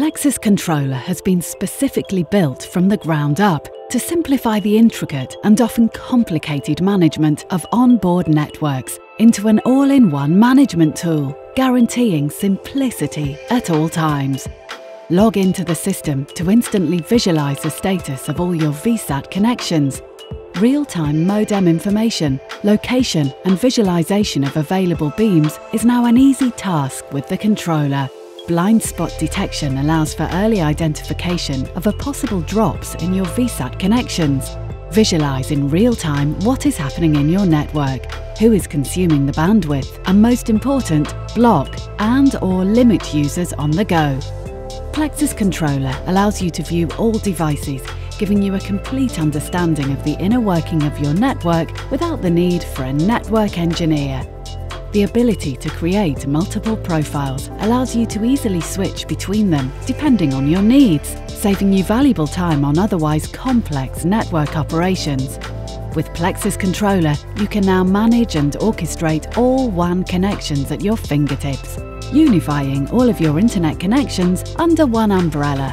Plexus Controller has been specifically built from the ground up to simplify the intricate and often complicated management of onboard networks into an all-in-one management tool, guaranteeing simplicity at all times. Log into the system to instantly visualize the status of all your VSAT connections, real-time modem information, location and visualization of available beams is now an easy task with the controller. Blind spot detection allows for early identification of a possible drops in your VSAT connections. Visualize in real time what is happening in your network, who is consuming the bandwidth, and most important, block and or limit users on the go. Plexus Controller allows you to view all devices, giving you a complete understanding of the inner working of your network without the need for a network engineer. The ability to create multiple profiles allows you to easily switch between them depending on your needs, saving you valuable time on otherwise complex network operations. With Plexus Controller, you can now manage and orchestrate all WAN connections at your fingertips, unifying all of your internet connections under one umbrella